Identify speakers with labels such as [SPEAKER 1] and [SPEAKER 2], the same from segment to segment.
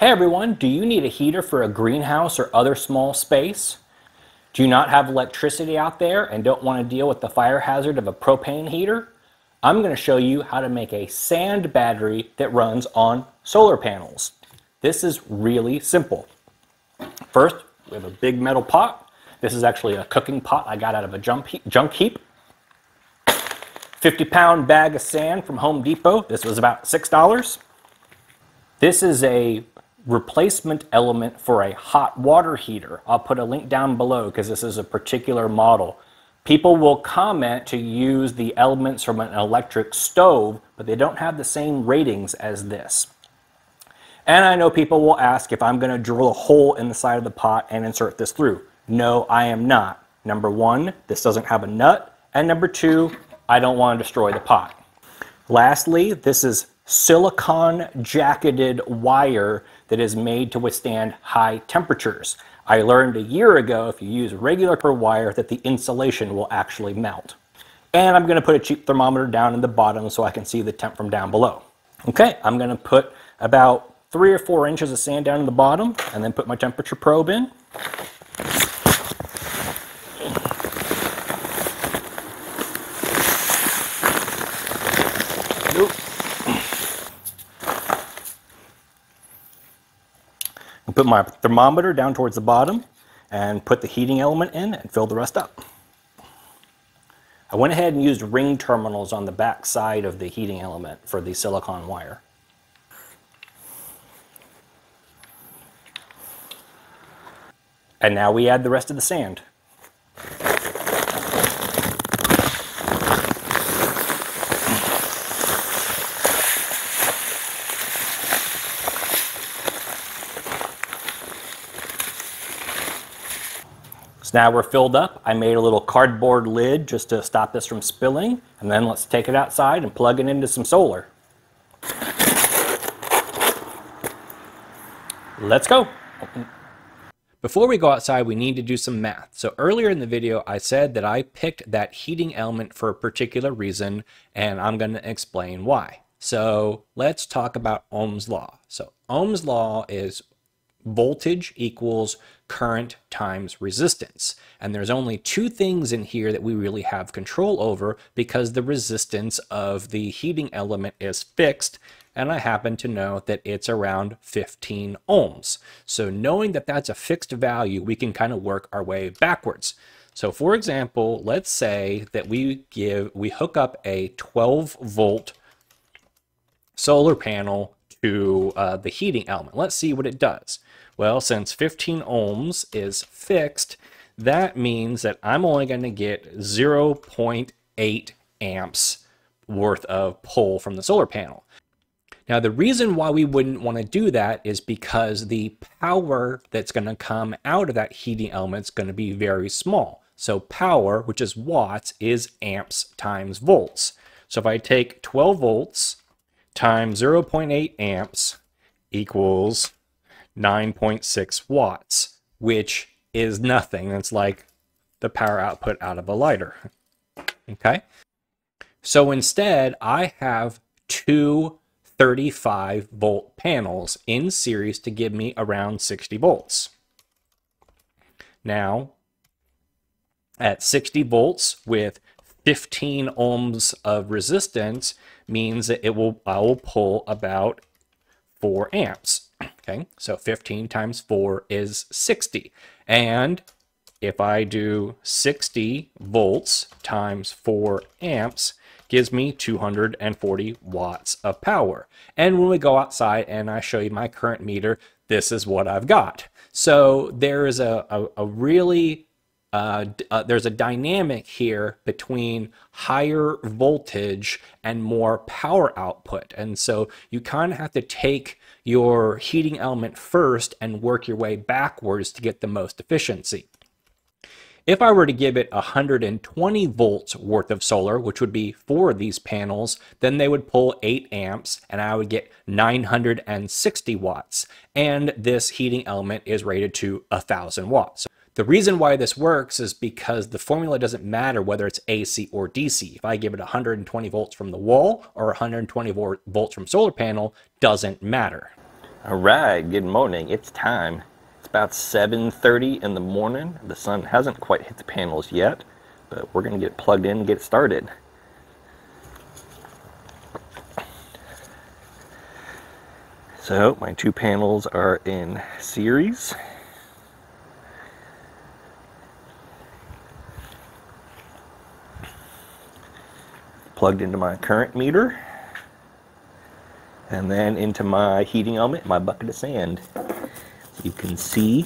[SPEAKER 1] Hey everyone, do you need a heater for a greenhouse or other small space? Do you not have electricity out there and don't want to deal with the fire hazard of a propane heater? I'm going to show you how to make a sand battery that runs on solar panels. This is really simple. First, we have a big metal pot. This is actually a cooking pot I got out of a junk heap. 50 pound bag of sand from Home Depot. This was about $6. This is a replacement element for a hot water heater. I'll put a link down below because this is a particular model. People will comment to use the elements from an electric stove, but they don't have the same ratings as this. And I know people will ask if I'm going to drill a hole in the side of the pot and insert this through. No, I am not. Number one, this doesn't have a nut. And number two, I don't want to destroy the pot. Lastly, this is silicon jacketed wire that is made to withstand high temperatures. I learned a year ago if you use regular per wire that the insulation will actually melt. And I'm going to put a cheap thermometer down in the bottom so I can see the temp from down below. Okay, I'm going to put about three or four inches of sand down in the bottom and then put my temperature probe in. Put my thermometer down towards the bottom and put the heating element in and fill the rest up. I went ahead and used ring terminals on the back side of the heating element for the silicon wire. And now we add the rest of the sand. So now we're filled up. I made a little cardboard lid just to stop this from spilling. And then let's take it outside and plug it into some solar. Let's go. Before we go outside, we need to do some math. So earlier in the video, I said that I picked that heating element for a particular reason, and I'm going to explain why. So let's talk about Ohm's law. So Ohm's law is voltage equals current times resistance. And there's only two things in here that we really have control over because the resistance of the heating element is fixed and I happen to know that it's around 15 ohms. So knowing that that's a fixed value, we can kind of work our way backwards. So for example, let's say that we give we hook up a 12 volt solar panel to uh, the heating element. Let's see what it does. Well, since 15 ohms is fixed, that means that I'm only going to get 0.8 amps worth of pull from the solar panel. Now, the reason why we wouldn't want to do that is because the power that's going to come out of that heating element is going to be very small. So power, which is watts, is amps times volts. So if I take 12 volts times 0.8 amps equals 9.6 watts, which is nothing. It's like the power output out of a lighter. Okay. So instead, I have two 35 volt panels in series to give me around 60 volts. Now, at 60 volts with 15 ohms of resistance means that it will I will pull about 4 amps. Okay, so 15 times 4 is 60. And if I do 60 volts times 4 amps, gives me 240 watts of power. And when we go outside and I show you my current meter, this is what I've got. So there is a, a, a really uh, uh, there's a dynamic here between higher voltage and more power output. And so you kind of have to take your heating element first and work your way backwards to get the most efficiency. If I were to give it 120 volts worth of solar, which would be four of these panels, then they would pull 8 amps and I would get 960 watts. And this heating element is rated to 1000 watts. The reason why this works is because the formula doesn't matter whether it's AC or DC. If I give it 120 volts from the wall or 120 volts from solar panel, doesn't matter.
[SPEAKER 2] All right, good morning. It's time. It's about 7:30 in the morning. The sun hasn't quite hit the panels yet, but we're going to get plugged in and get started. So, my two panels are in series. Plugged into my current meter and then into my heating element, my bucket of sand. You can see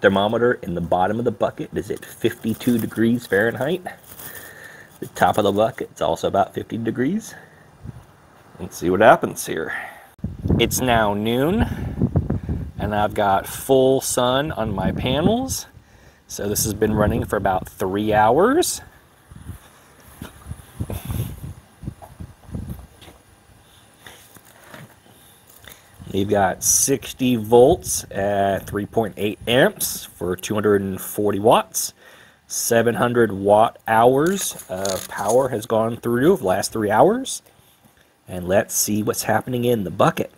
[SPEAKER 2] thermometer in the bottom of the bucket is at 52 degrees Fahrenheit. The top of the bucket is also about 50 degrees. Let's see what happens here. It's now noon and I've got full sun on my panels. So this has been running for about three hours. You've got 60 volts at 3.8 amps for 240 watts. 700 watt hours of power has gone through the last three hours. And let's see what's happening in the bucket.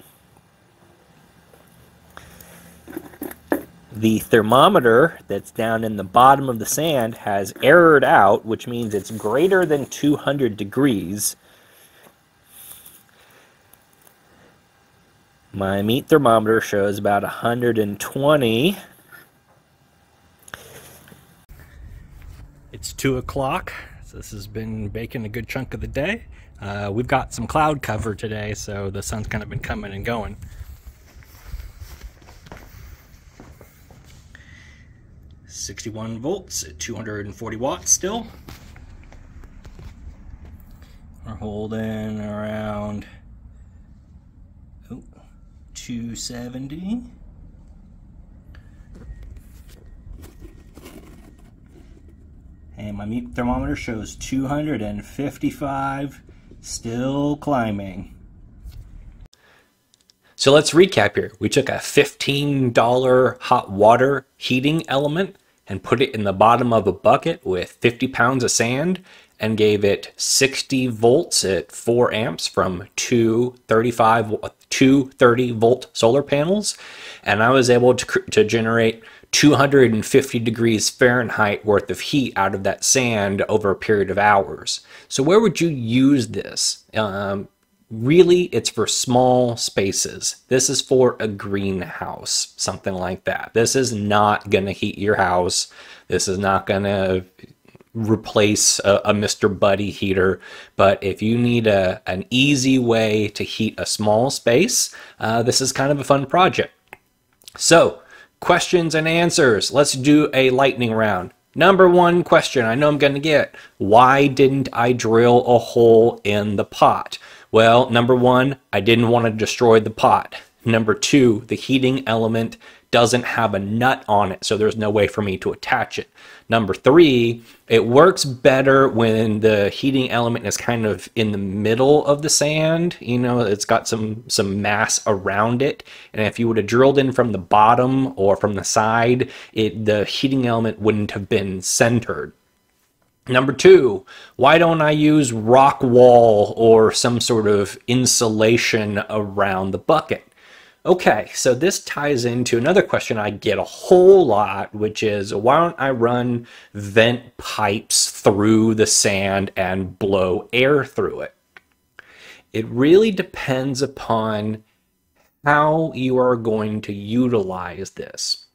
[SPEAKER 2] The thermometer that's down in the bottom of the sand has errored out, which means it's greater than 200 degrees. My meat thermometer shows about 120.
[SPEAKER 1] It's 2 o'clock, so this has been baking a good chunk of the day. Uh, we've got some cloud cover today, so the sun's kind of been coming and going. Sixty-one volts at two hundred and forty watts still. We're holding around 270. And my meat thermometer shows 255, still climbing. So let's recap here. We took a $15 hot water heating element and put it in the bottom of a bucket with 50 pounds of sand and gave it 60 volts at 4 amps from two 35 two 30 volt solar panels and I was able to, to generate 250 degrees Fahrenheit worth of heat out of that sand over a period of hours. So where would you use this? Um, really, it's for small spaces. This is for a greenhouse, something like that. This is not going to heat your house. This is not going to replace a, a, Mr. Buddy heater, but if you need a, an easy way to heat a small space, uh, this is kind of a fun project. So, questions and answers. Let's do a lightning round. Number one question I know I'm going to get why didn't I drill a hole in the pot? Well, number one, I didn't want to destroy the pot. Number two, the heating element doesn't have a nut on it, so there's no way for me to attach it. Number three, it works better when the heating element is kind of in the middle of the sand. You know, it's got some some mass around it, and if you would have drilled in from the bottom or from the side, it the heating element wouldn't have been centered. Number two, why don't I use rock wool or some sort of insulation around the bucket? Okay, so this ties into another question I get a whole lot, which is why don't I run vent pipes through the sand and blow air through it? It really depends upon how you are going to utilize this.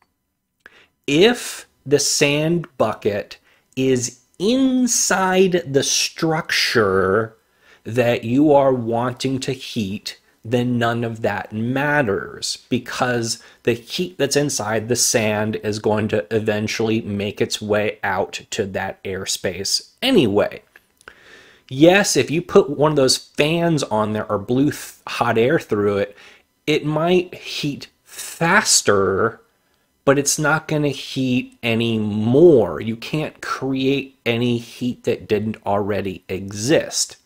[SPEAKER 1] If the sand bucket is inside the structure that you are wanting to heat, then none of that matters because the heat that's inside the sand is going to eventually make its way out to that airspace anyway. Yes, if you put one of those fans on there or blew hot air through it, it might heat faster, but it's not going to heat any more. You can't create any heat that didn't already exist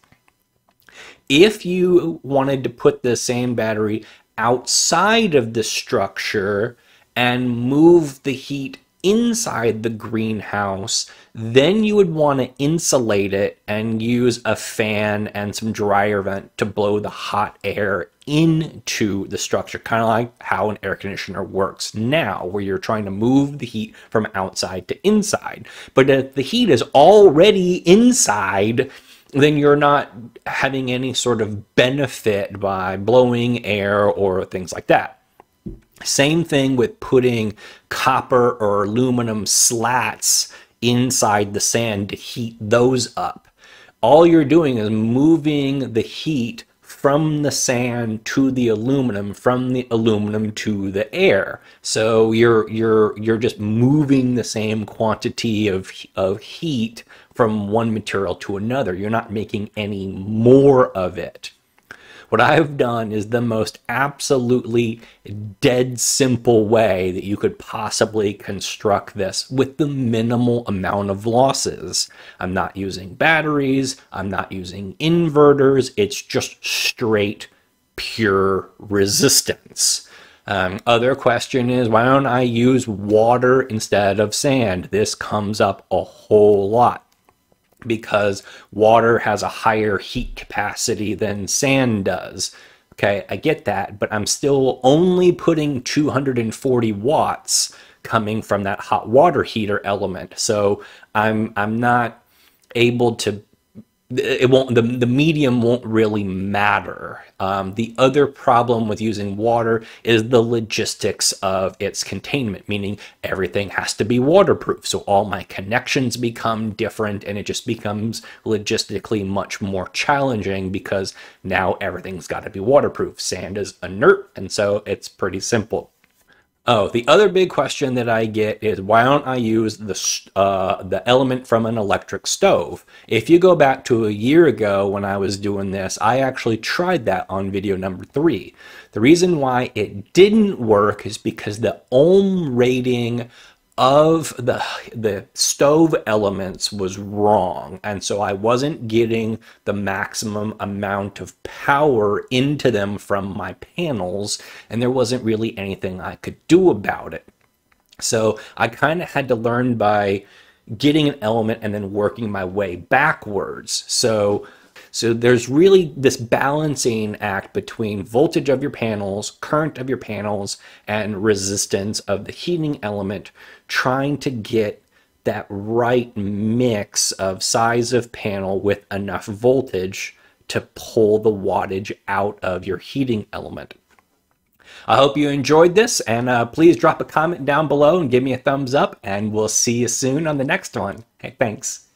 [SPEAKER 1] if you wanted to put the sand battery outside of the structure and move the heat inside the greenhouse, then you would want to insulate it and use a fan and some dryer vent to blow the hot air into the structure, kind of like how an air conditioner works now, where you're trying to move the heat from outside to inside. But if the heat is already inside, then you're not having any sort of benefit by blowing air or things like that. Same thing with putting copper or aluminum slats inside the sand to heat those up. All you're doing is moving the heat from the sand to the aluminum, from the aluminum to the air. So you're you're you're just moving the same quantity of of heat from one material to another. You're not making any more of it. What I've done is the most absolutely dead simple way that you could possibly construct this with the minimal amount of losses. I'm not using batteries, I'm not using inverters, it's just straight pure resistance. Um, other question is why don't I use water instead of sand? This comes up a whole lot because water has a higher heat capacity than sand does. Okay, I get that, but I'm still only putting 240 watts coming from that hot water heater element. So I'm I'm not able to it won't the, the medium won't really matter. Um, the other problem with using water is the logistics of its containment meaning everything has to be waterproof. So all my connections become different and it just becomes logistically much more challenging because now everything's got to be waterproof. Sand is inert and so it's pretty simple Oh, the other big question that I get is why don't I use the uh, the element from an electric stove? If you go back to a year ago when I was doing this, I actually tried that on video number three. The reason why it didn't work is because the ohm rating of the the stove elements was wrong. And so I wasn't getting the maximum amount of power into them from my panels and there wasn't really anything I could do about it. So I kind of had to learn by getting an element and then working my way backwards. So so there's really this balancing act between voltage of your panels, current of your panels, and resistance of the heating element, trying to get that right mix of size of panel with enough voltage to pull the wattage out of your heating element. I hope you enjoyed this and uh, please drop a comment down below and give me a thumbs up and we'll see you soon on the next one. Okay, thanks.